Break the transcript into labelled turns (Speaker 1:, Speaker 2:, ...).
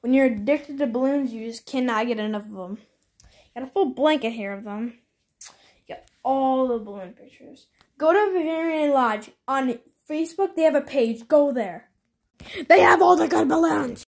Speaker 1: When you're addicted to balloons, you just cannot get enough of them. Got a full blanket here of them. Got all the balloon pictures. Go to Bavarian Lodge on Facebook. They have a page. Go there. They have all the good balloons.